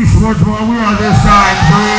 We're this side, three.